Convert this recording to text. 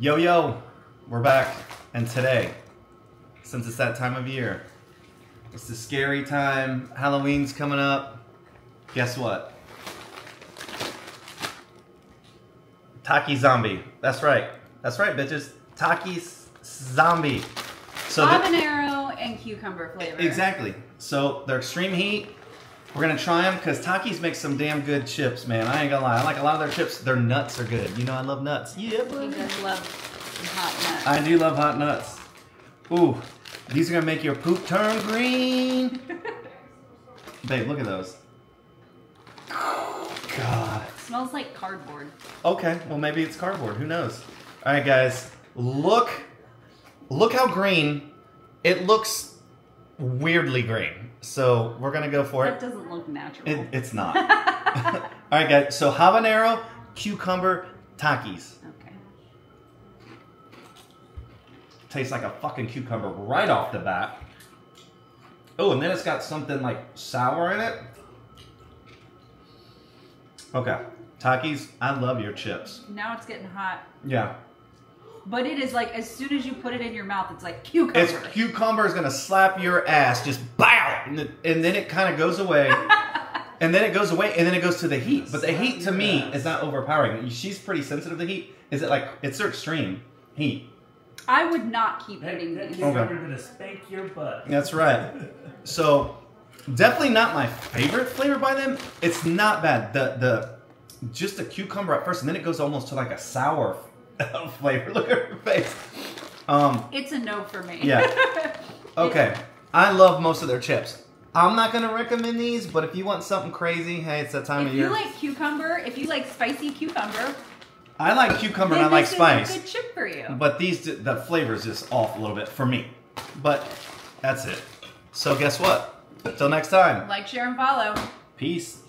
Yo, yo, we're back. And today, since it's that time of year, it's the scary time, Halloween's coming up. Guess what? Taki Zombie. That's right. That's right, bitches. Taki Zombie. So habanero and cucumber flavor. Exactly. So they're extreme heat. We're gonna try them because Takis makes some damn good chips, man. I ain't gonna lie. I like a lot of their chips. Their nuts are good. You know I love nuts. Yeah, buddy. He does love hot nuts. I do love hot nuts. Ooh, these are gonna make your poop turn green. Babe, look at those. God. It smells like cardboard. Okay, well maybe it's cardboard. Who knows? All right, guys. Look, look how green. It looks weirdly green. So we're gonna go for it. That doesn't look natural. It, it's not. All right, guys. So habanero, cucumber, takis. Okay. Tastes like a fucking cucumber right off the bat. Oh, and then it's got something like sour in it. Okay. Takis, I love your chips. Now it's getting hot. Yeah. But it is like as soon as you put it in your mouth, it's like cucumber. It's cucumber is gonna slap your ass, just bow, and, the, and then it kind of goes away, and then it goes away, and then it goes to the heat. But the heat to me is not overpowering. She's pretty sensitive to heat. Is it like it's her extreme heat? I would not keep eating these. Okay. You're gonna spank your butt. That's right. So definitely not my favorite flavor by them. It's not bad. The the just the cucumber at first, and then it goes almost to like a sour flavor. Look at her face. Um, it's a no for me. Yeah. Okay. I love most of their chips. I'm not gonna recommend these, but if you want something crazy, hey, it's that time if of year. If you like cucumber, if you like spicy cucumber, I like cucumber and I like spice. Good chip for you. But these, the flavor's just off a little bit for me. But that's it. So guess what? Until next time. Like, share, and follow. Peace.